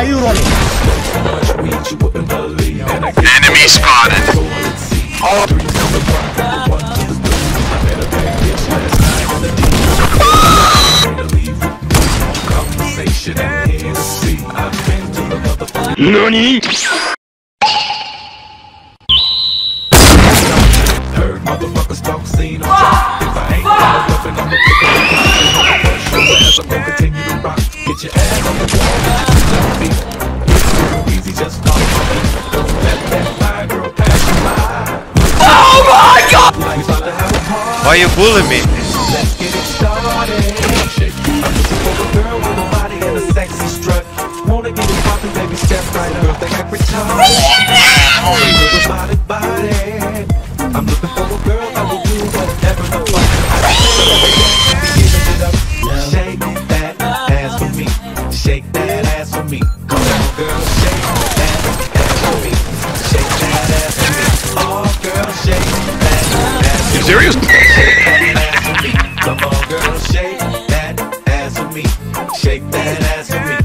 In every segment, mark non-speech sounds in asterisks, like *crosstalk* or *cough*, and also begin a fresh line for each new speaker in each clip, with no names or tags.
are you running?
Enemy spotted. NANI?
Heard motherfuckers talk seen on top. If I ain't got a weapon, I'ma pick up the phone. I'ma push your ass, I'm gonna continue to rock. Get your ass on the wall, let me It's real easy, just follow. Don't let that fine girl pass you by.
Oh my god!
Like we about to have a party,
Why you bullying me?
let's get it started. I'm looking for a girl with a body and a sexy strut. Wanna get it poppin', baby, step right up. I retarded. With a body, body. I'm looking for a girl
serious?
Shake that ass for me. Come on, girl, shake that ass me. Shake that ass me.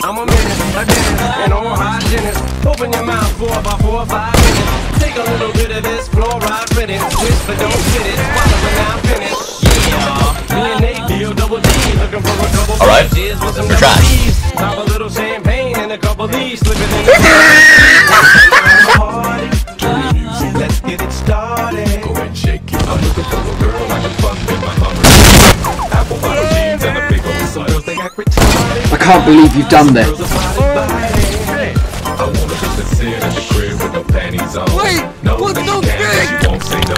I'm a minute, a dance, and all hygienist. Open your mouth for about four or five minutes. Take a little bit of this fluoride riddance. Twist, but don't spit it. Swallow it now, finish. Yeah, me and Nate deal double D. Looking for a couple
All right.
bitches with some double. D's. Pop a little champagne and a couple D's. Slip it in the *laughs*
can't believe you've done this.
Girls are body, body. I wanna just to sit at the crib with no panties.
Wait,
no,
put
that
those
you can,
back.
She won't say no.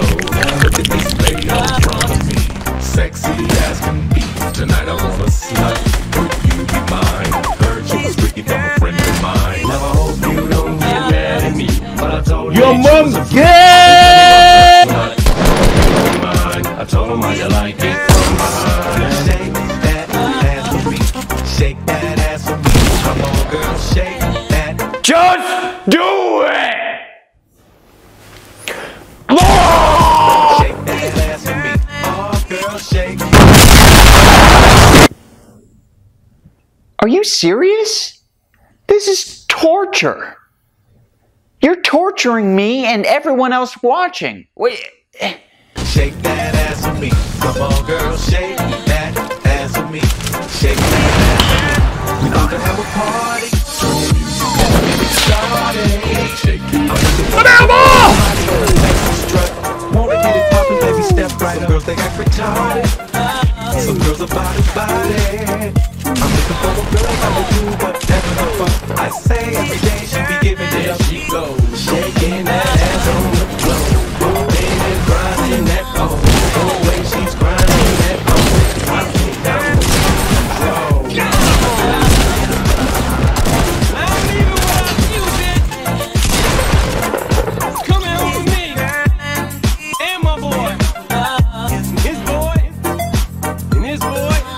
Look at this lady in front of me. Sexy as can be. Tonight I wanna slut. Would you be mine? Heard you was freaky from a friend of mine. Now I hope you don't get mad at me. But I told
Your
you
mom's
she was a
gay!
Just do it!
Shake that ass for me. Girl, shake.
Are you serious? This is torture. You're torturing me and everyone else watching. Wait,
Shake that ass for me. Come on, girl, shake that ass for me. Shake that ass for me. We about to have a party. Girls are body, body. I'm looking for a girl that will do whatever the fuck I say every day. She be giving it up. She goes boy.